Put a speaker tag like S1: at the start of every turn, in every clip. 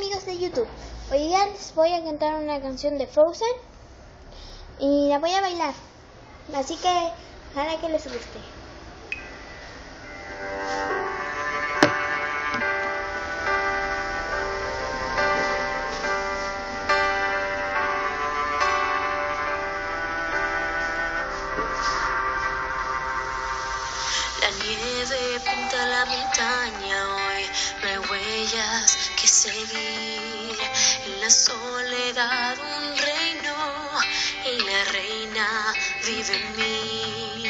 S1: amigos de YouTube, hoy día les voy a cantar una canción de Frozen y la voy a bailar, así que ojalá que les guste.
S2: La nieve pinta la montaña que seguir. En la soledad un reino y la reina vive en mí.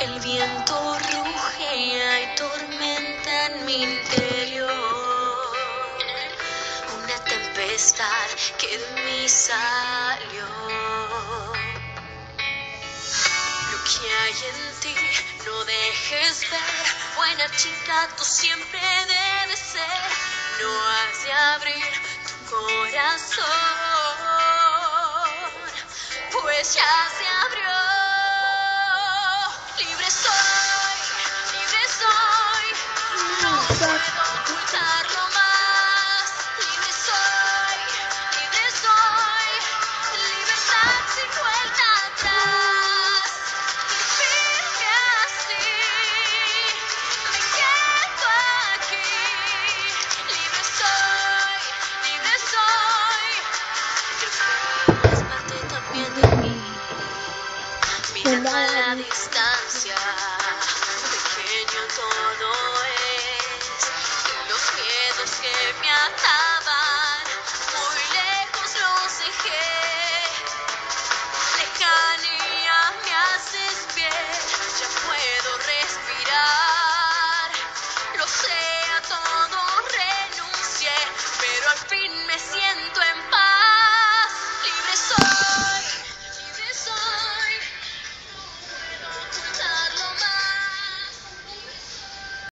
S2: El viento ruge y hay tormenta en mi interior. Una tempestad que de mí salió. Lo que hay en ti no dejes ver. Buena chica, tú siempre debes ser. No has de abrir tu corazón, pues ya se abrió. Libre soy, Hello. la distancia, pequeño todo es, de los miedos que me ataban, muy lejos los dejé, lejanía me haces bien, ya puedo respirar, lo sé a todo renuncié, pero al fin me siento